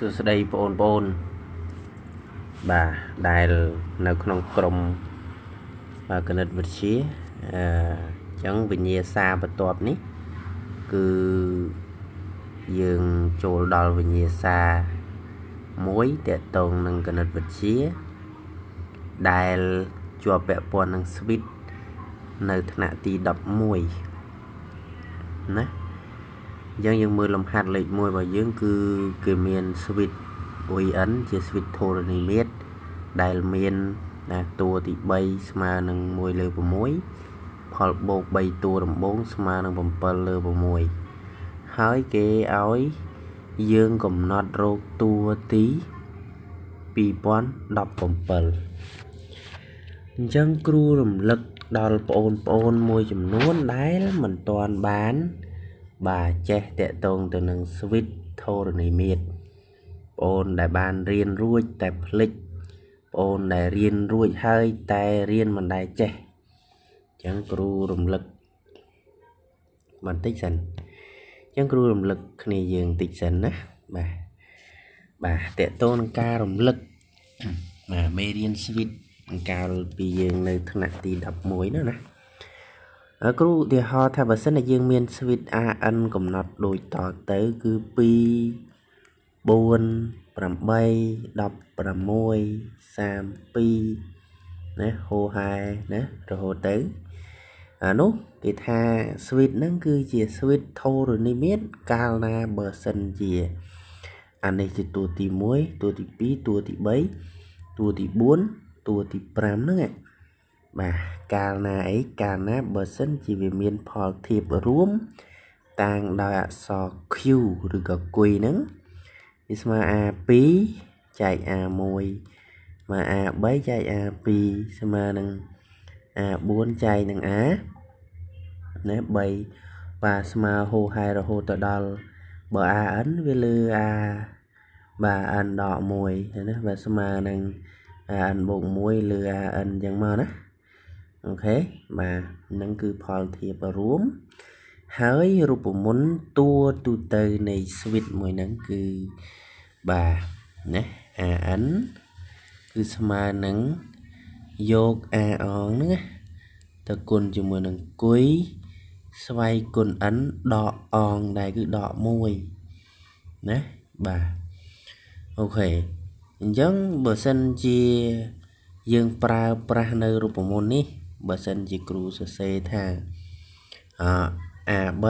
សួស្តីបងប្អូនបាទដែលនៅក្នុងក្រុមបាទគណិតវិទ្យាអឺអញ្ចឹងវិញ្ញាសាបន្ទាប់នេះ គឺយើងចូលដល់វិញ្ញាសាមួយតកតងនឹងគណិតវិទ្យា ដែលជាប់ពាក់ព័ន្ធនឹង switch នៅថ្នាក់ទី11ណា អញ្ចឹងយើងមើលលំហាត់លេខ1របស់យើងគឺគេមាន switch VN ជា switch ធរណីមាត្រដែលមានណាតួទី3ស្មើនឹង1លើ6ផលបូក3តួដំបូងស្មើនឹង7លើ6ហើយគេឲ្យយើងកំណត់រោគតួទី2017អញ្ចឹងគ្រូរំលឹកដល់បងប្អូនមួយចំនួនដែលមិនទាន់បាន បាទចេះតកតងទៅនឹង switch ធរណីមាត្របងដែលបានរៀនរួចតែភ្លេចបងដែលរៀនរួចហើយតែរៀនមិនដែលចេះអញ្ចឹងគ្រូរំលឹកបន្តិចសិនអញ្ចឹងគ្រូរំលឹកគ្នាយើងបន្តិចសិនណាបាទបាទតកតងនឹងការរំលឹកបាទមេរៀន switch កាលពីយើងនៅថ្នាក់ទី11នោះណា គ្រូឧទាហរណ៍ថាបើសិនជាយើងមាន switch AN កំណត់ដូចតទៅគឺ2 4 8 16 32ណាហូហែណារហូតទៅអានោះគេថា switch ហ្នឹងគឺជា switch ធរណីមាត្រកាលណាបើសិនជាអានេះជាតួទី1តួទី2តួទី3តួទី4តួទី5ហ្នឹង បាទកាលណាអីកាលណាបើសិនជាវាមានផលធៀបរួមតាំងដោយអក្សរ Q ឬក៏គុយហ្នឹងវាស្មើ A2 ចែក A1 មក A3 ចែក A2 ស្មើនឹង A4 ចែកនឹង A ណា3បាទស្មើហូហែរហូតទៅដល់បើ AN វាលើ A បាទ n ដក1ណាបាទស្មើនឹង an បូក1លើ an អញ្ចឹងមកណា អូខេបាទហ្នឹងគឺផលធៀបរួមហើយរូបមន្តតួទូទៅនៃ switch មួយហ្នឹងគឺបាទណា an គឺស្មើនឹងយក a អងហ្នឹងណាទៅគុណជាមួយនឹងគុយស្វ័យគុណ n ដកអងដែលគឺដក1ណាបាទអូខេអញ្ចឹងបើសិនជាយើងប្រើប្រាស់នៅរូបមន្តនេះ បើសិនជាគ្រូសរសេរថាអ A3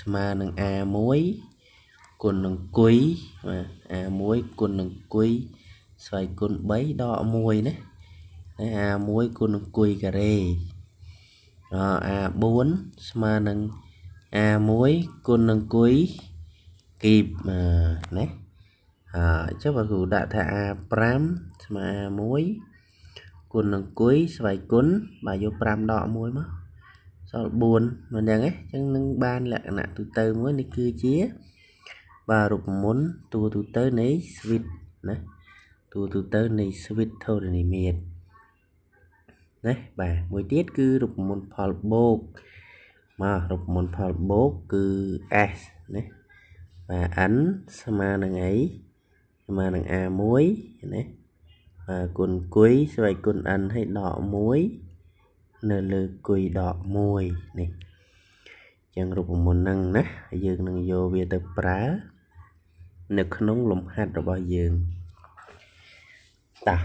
ស្មើនឹង A1 គុណនឹងគុយបាទ A1 គុណនឹងគុយស្វ័យគុណ3ដក1ណា A1 គុណនឹងគុយការ៉េអ A4 ស្មើនឹង A1 គុណនឹងគុយគីបណាអញ្ចឹងបើគ្រូដាក់ថា A5 ស្មើ A1 គុណនឹងគុយស្វ័យគុណបាទយក5ដក1មកសល់4មិនយ៉ាងទេអញ្ចឹងនឹងបានលក្ខណៈទូទៅមួយនេះគឺជាបាទរូបមន្តតួទូទៅនៃ switch ណាតួទូទៅនៃ switch ធរណីមាត្រណាបាទមួយទៀតគឺរូបមន្តផលបូកមករូបមន្តផលបូកគឺ s ណាបាទ n ស្មើនឹងអីស្មើនឹង a1 ណាបាទ គុណគុយស្វ័យគុណ n ឲ្យដក1នៅលើគុយដក1នេះចឹងរូបមន្តហ្នឹងណាយើងនឹងយកវាទៅប្រើ នៅក្នុងលំហាត់របស់យើងតា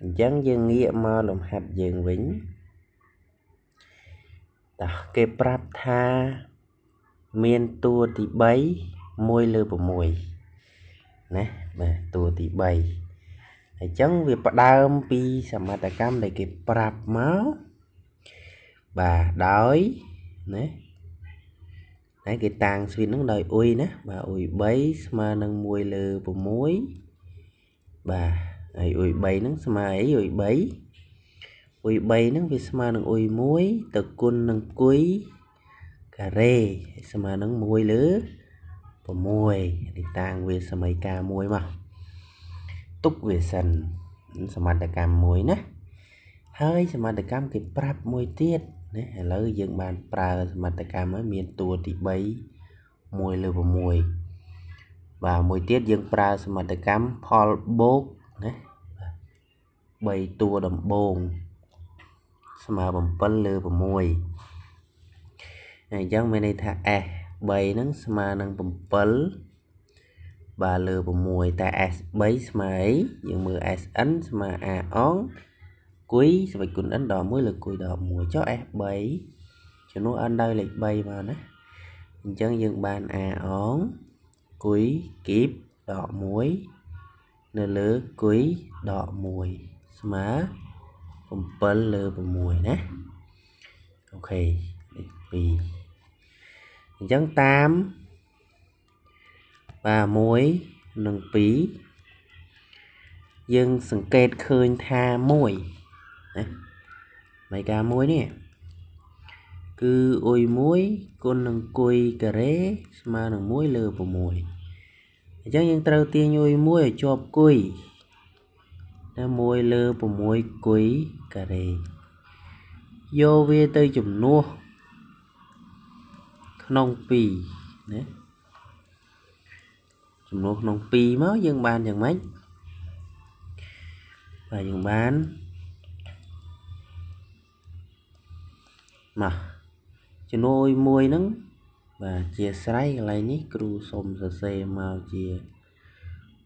អញ្ចឹងយើងងាកមកលំហាត់យើងវិញតាគេប្រាប់ថាមានតួទី3 1លើ6ណាបាទតួទី3 ហើយចឹងវាផ្ដើមពីសមត្ថកម្មដែលគេប្រាប់មកបាទដោយណាហើយគេតាំងស្វីនហ្នឹងដោយអ៊ុយណាបាទអ៊ុយ3ស្មើនឹង1លើ6បាទហើយអ៊ុយ3ហ្នឹងស្មើអីអ៊ុយ3អ៊ុយ3ហ្នឹងវាស្មើនឹងអ៊ុយ1ទៅគុណនឹងគុយការ៉េស្មើនឹង1លើ6ទីតាំងវាសម័យកាលមួយមក ទុកវាសិនសមត្ថកម្មមួយណាហើយសមត្ថកម្មគេប្រាប់មួយទៀតណាឥឡូវយើងបានប្រើសមត្ថកម្មហើយមានតួទី3 1លើ6បាទមួយទៀតយើងប្រើសមត្ថកម្មផលបូកណា3តួដំបូងស្មើ7លើ6អញ្ចឹងមានន័យថា s 3ហ្នឹងស្មើនឹង7 បាទលើ6តែ s 3 ស្មើអីយើងមើល sn ស្មើ a អងគុយស្វេចគុណ n ដល់1លើគុយដល់1ចុះ s 3 ចំនួន n ដោយលេខ3មកណាអញ្ចឹងយើងបាន a អងគុយគីបដក1នៅលើគុយដក1ស្មើ7លើ6ណាអូខេលេខ2អញ្ចឹងតាម បាទ1និង2យើងសង្កេតឃើញថា1ណា mấy ca 1នេះគឺអ៊ុយ1គុណនឹងគុយការ៉េស្មើនឹង1លើ6អញ្ចឹងយើងត្រូវទាញអ៊ុយ1ឲ្យជាប់គុយណា1លើ6គុយការ៉េយកវាទៅជំនួសក្នុង2ណា ចំនួនក្នុង2មកយើងបានយ៉ាងម៉េចបាទយើងបានមកចំនួនមួយហ្នឹងបាទជាស្រ័យកន្លែងនេះគ្រូសុំសរសេរមកជា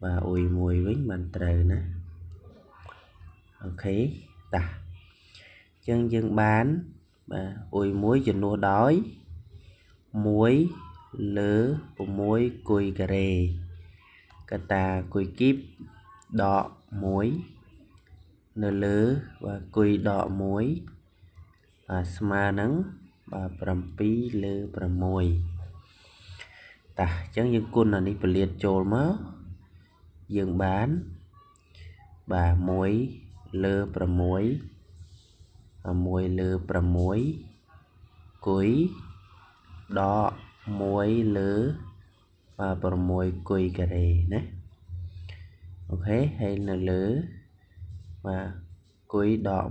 បាទអ៊ុយមួយវិញបានត្រូវណាអូខេតាអញ្ចឹងយើងបានបាទអ៊ុយមួយចំនួនដោយ1លើ6គុយការ៉េ កតាគុយគីបដក1នៅលើបាទគុយដក1បាទស្មើនឹងបាទ7លើ6តាអញ្ចឹងយើងគុណអានេះពលាតចូលមកយើងបានបាទ1លើ6 1លើ6គុយដក1លើ បាទ6គុយការ៉េណាអូខេហើយនៅលើបាទគុយដក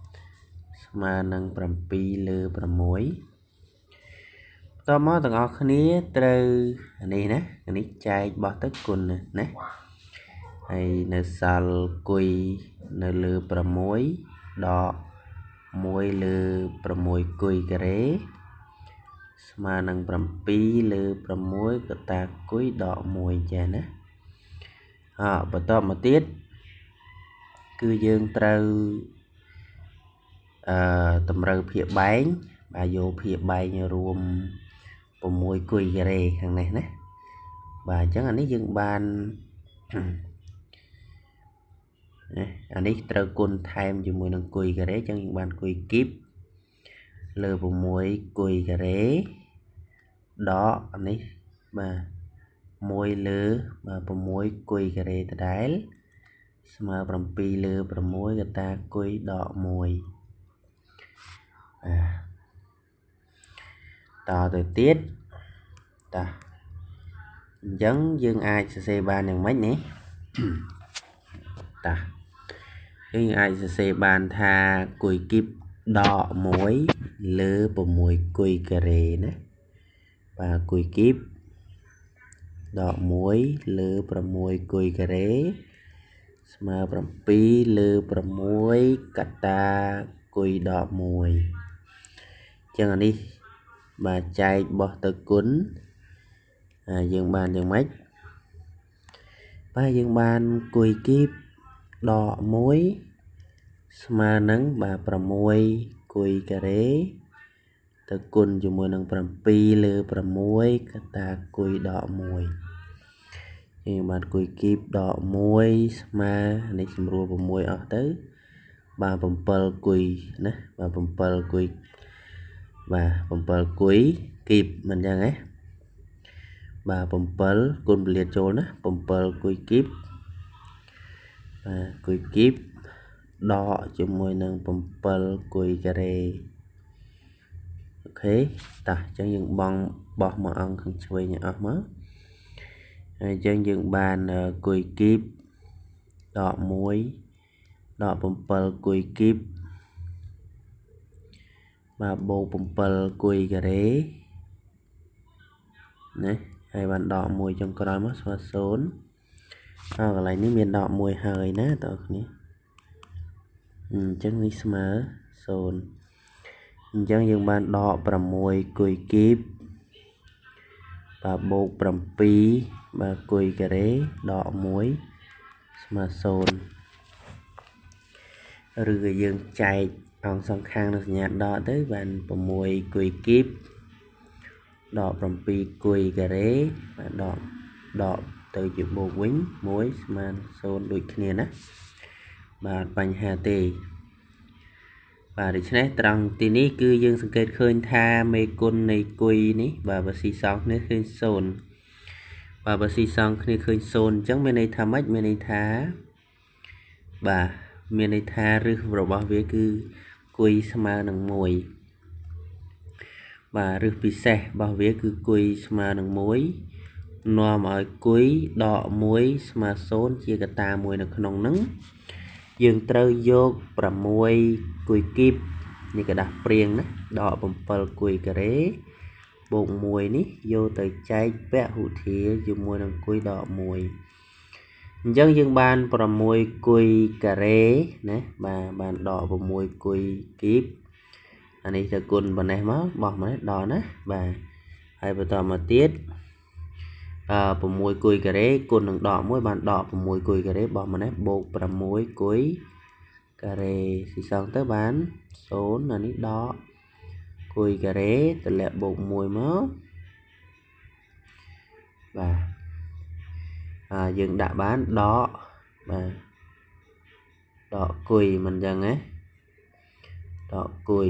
1ស្មើនឹង7លើ6តមកទាំងអស់គ្នាត្រូវនេះណានេះចែកបោះទៅគុណណាហើយនៅសល់គុយនៅលើ6ដក1លើ6គុយការ៉េ ស្មើនឹង7លើ6កតាគុយដក1ចាណាអបន្តមកទៀតគឺយើងត្រូវអឺតម្រូវភាគបែងបាទយកភាគបែងរួម6គុយការ៉េខាងនេះណាបាទអញ្ចឹងអានេះយើងបានអានេះត្រូវគុណថែមជាមួយនឹងគុយការ៉េអញ្ចឹងយើងបានគុយគីប លើ6គុយការ៉េដកអានេះបាទ1លើបាទ6គុយការ៉េដដែលស្មើ7លើ6កតាគុយដក1តទៅទៀតតាអញ្ចឹងយើងអាចសរសេរបានយ៉ាងម៉េចនេះតាយើងអាចសរសេរបានថាគុយគីបដក1 លើ6គុយការ៉េណាបាទគុយគីបដក1លើ6គុយការ៉េស្មើ7លើ6កតាគុយដក1ចឹងអានេះបាទចែកបោះទៅគុណយើងបានយ៉ាងម៉េចបាទយើងបានគុយគីបដក1ស្មើនឹងបាទ6 គុយការ៉េទៅគុណជាមួយនឹង7លើ6កតាគុយដក1យើងបានគុយគីបដក1ស្មើនេះស្រួល6អស់ទៅបាទ7គុយណាបាទ7គុយបាទ7គុយគីបមិនចឹងទេបាទ7គុណពលាតចូលណា7គុយគីបបាទគុយគីប ដកជាមួយនឹង7គុយការ៉េអូខេតោះអញ្ចឹងយើងបង់បោះមួយអង្គខាងឆ្វេងអស់មកហើយអញ្ចឹងយើងបានគុយគីបដក1ដក7គុយគីបបាទបូក7គុយការ៉េណាអហើយបានដកមួយចុងក្រោយមកស្មើ0ហើយកន្លែងនេះមានដកមួយហើយណាតើគ្នា អញ្ចឹងនេះស្មើ0អញ្ចឹងយើងបានដក6គុយគីបបាទបូក7បាទគុយការ៉េដក1ស្មើ0ឬក៏យើងចែកអង្គសងខាងនៅសញ្ញាដកទៅបាន6គុយគីបដក7គុយការ៉េបាទដកដកទៅជាបូកវិញ1ស្មើ0ដូចគ្នាណា បាទបញ្ហាទេបាទដូច្នេះត្រង់ទីនេះគឺយើងសង្កេតឃើញថាមេគុណនៃគុយនេះបាទបើស៊ីសងគ្នាឃើញ0បាទបើស៊ីសងគ្នាឃើញ0អញ្ចឹងមានន័យថាម៉េចមានន័យថាបាទមានន័យថារឹសរបស់វាគឺគុយស្មើនឹង1បាទរឹសពិសេសរបស់វាគឺគុយស្មើនឹង1នាំឲ្យគុយដក1ស្មើ0ជាកត្តាមួយនៅក្នុងហ្នឹង យើងត្រូវយក6គុយគីបនេះกระดาษព្រៀងណាដក7គុយការ៉េបូក1នេះយកទៅចែកពហុធាជាមួយនឹងគុយដក1អញ្ចឹងយើងបាន6គុយការ៉េណាបាទបានដក6គុយគីបអានេះទៅគុណប៉ុណ្ណេះមកបោះមកដល់ណាបាទហើយបន្តមកទៀតអឺ 6គុយការ៉េគុណនឹងដក1បានដក6គុយការ៉េបោះមកនេះបូក6គុយការ៉េស៊ីសងទៅបាន0អានេះដកគុយការ៉េតម្លាក់បូក1មកបាទអាយើងដាក់បានដកបាទដកគុយមិនចឹងណាដកគុយ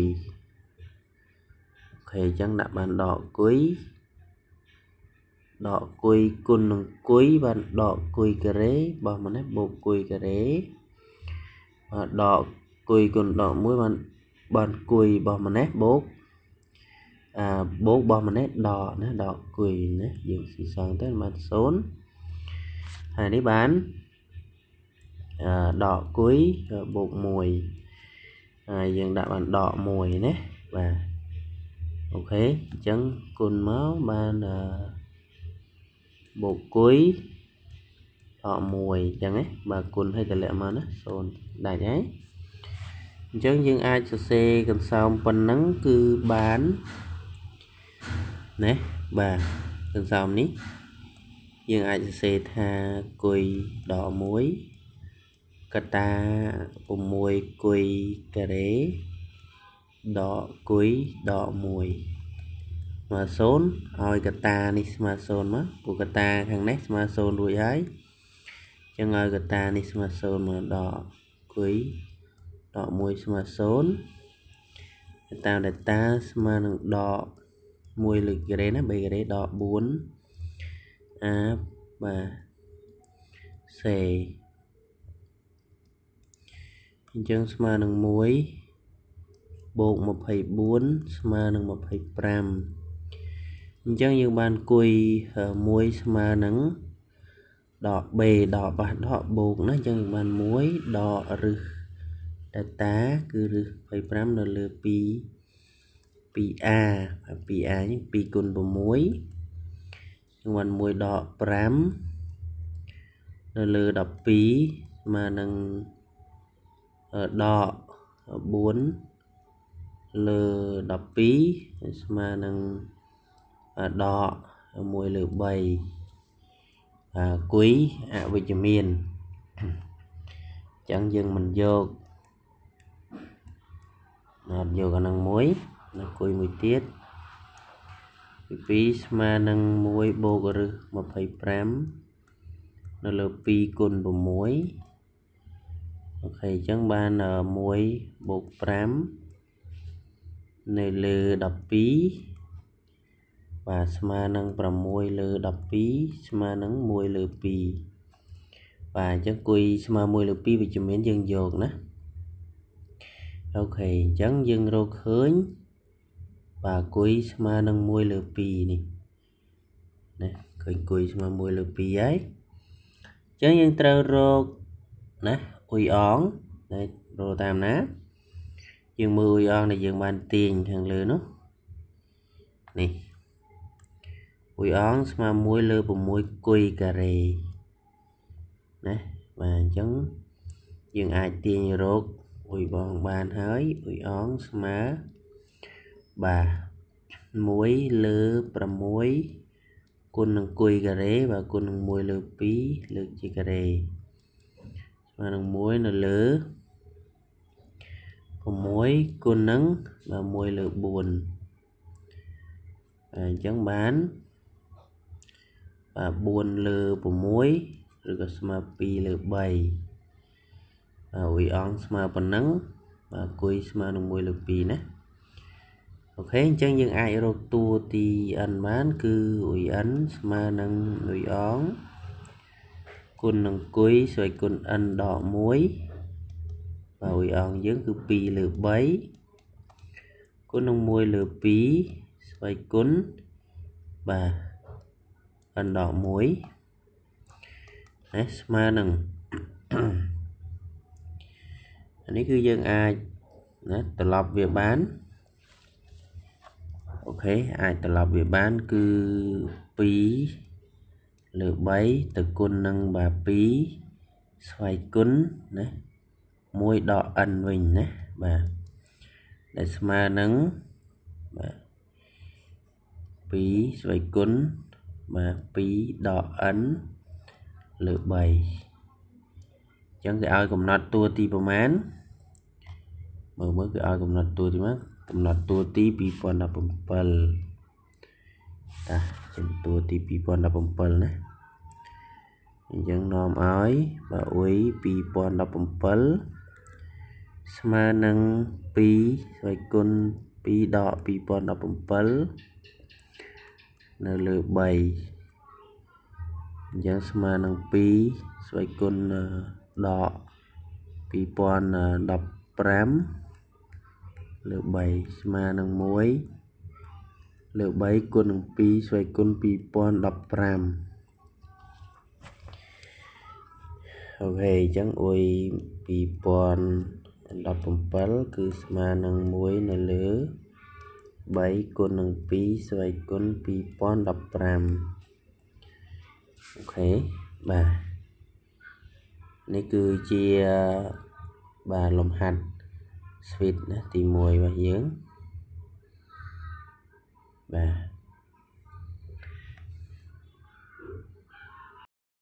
អូខេអញ្ចឹងដាក់បានដកគុយ ដកគុយគុណនឹងគុយបានដកគុយការ៉េបោះមកនេះបូកគុយការ៉េបាទដកគុយគុណដក1បានបានគុយរបស់ម្នេះបូកអាបូករបស់ម្នេះដកណាដកគុយណាយើងស៊ីសងទៅ បាន0ហើយនេះបានអឺដកគុយបូក1ហើយយើងដាក់បានដក1ណាបាទអូខេអញ្ចឹងគុណមកបានអឺបូកគុយដក1អញ្ចឹងណាបាទគុណឲ្យតម្លាក់មកណា0ដាច់ហើយអញ្ចឹងយើងអាចសរសេរកន្សោមប៉ុណ្ណឹងគឺបានណាបាទកន្សោមនេះយើងអាចសរសេរថាគុយដក1កតា6គុយការ៉េដកគុយដក1 មក0ឲ្យកតានេះស្មើ0មកព្រោះកតាខាងនេះស្មើ0រួចហើយចឹងឲ្យកតានេះស្មើ0មកដកគុយដក1ស្មើ0តាម data ស្មើនឹងដក1លើការ៉េណា3ការ៉េដក4អាបាទសេអញ្ចឹងស្មើនឹង1បូក24ស្មើនឹង25 អញ្ចឹងយើងបានគុយ1ស្មើនឹងដក b ដកបាសដកបូកណាអញ្ចឹងយើងបាន1ដករឹស data គឺរឹស25នៅលើ2 2a 2a នេះ2គុណ6នឹងបាន1ដក5នៅលើ12ស្មើនឹងដក4លើ12ស្មើនឹង ដក1លើ3អាគុយអវិជ្ជមានអញ្ចឹងយើងមិនយកអត់យកអានឹងមួយនៅគួយមួយទៀតពី2ស្មើនឹង1បូករឹស25នៅលើ2គុណ6អូខេអញ្ចឹងបាន1បូក5នៅលើ12 បាទស្មើនឹង6លើ12ស្មើនឹង1លើ2បាទអញ្ចឹងគួយស្មើ1លើ2វិជ្ជមានយើងយកណាអូខេអញ្ចឹងយើងរកឃើញបាទគុយស្មើនឹង1លើ2នេះណាឃើញគុយស្មើ1លើ2ហើយអញ្ចឹងយើងត្រូវរកណាអ៊ុយអងណារកតាមណាយើងមើលអ៊ុយអងដែលយើងបានទាញខាងលើនោះនេះ អ៊ុយអងស្មើ1លើ6គុយការ៉េណាបាទអញ្ចឹងយើងអាចទាញរកអ៊ុយបងបានហើយអ៊ុយអងស្មើបាទ1លើ6គុណនឹងគុយការ៉េបាទគុណនឹង1លើ2លើកជាការ៉េស្មើនឹង1នៅលើ6គុណនឹងបាទ1លើ4អញ្ចឹងបាន បាទ4លើ6ឬក៏ស្មើ2លើ3បាទវីអង្គស្មើប៉ុណ្ណឹងបាទគុយស្មើនឹង1លើ2ណាអូខេអញ្ចឹងយើងអាចរកតួទី n បាន គឺវី n ស្មើនឹងវីអង្គគុណនឹងគុយស្វ័យគុណ n ដក1បាទវីអង្គយើងគឺ2លើ3គុណនឹង1លើ2ស្វ័យគុណបាទ n ដក1ណាស្មើនឹងអានេះគឺយើងអាចណាត្រឡប់វាបានអូខេអាចត្រឡប់វាបានគឺ2លើ3ទៅគុណនឹងបាទ2ស្វ័យគុណណា1ដក n វិញណាបាទដែលស្មើនឹងបាទ2ស្វ័យគុណ បាទ2ដក n លើ3អញ្ចឹងគេឲ្យកំណត់តួទីប្រមាណមើលមើលគេឲ្យកំណត់តួទីមកកំណត់តួទី2017តាចំតួទី2017ណាអញ្ចឹងនាំឲ្យបើអ៊ុយ2017ស្មើនឹង2ស្វ័យគុណ2ដក2017 នៅលើ3អញ្ចឹងស្មើនឹង2ស្វ័យគុណដក2015លើ3ស្មើនឹង1លើ3គុណនឹង2ស្វ័យគុណ2015អូខេអញ្ចឹងអ៊ុយ2017គឺស្មើនឹង1នៅលើ 3គុណនឹង2ស្វ័យគុណ2015អូខេបាទនេះគឺជាបាទលំហាត់ switch ណាទី1របស់យើងបាទ